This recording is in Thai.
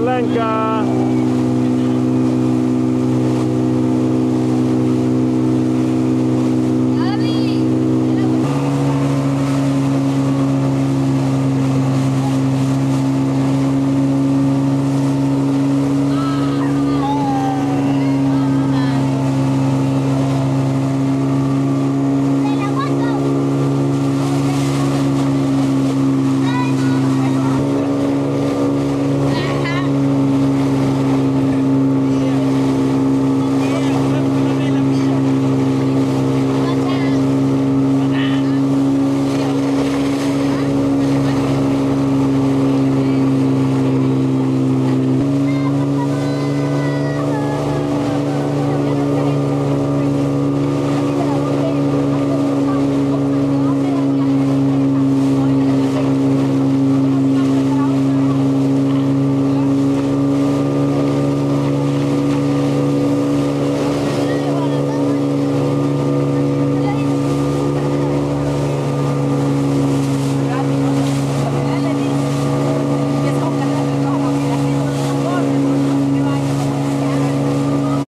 Kalanka.